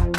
うん。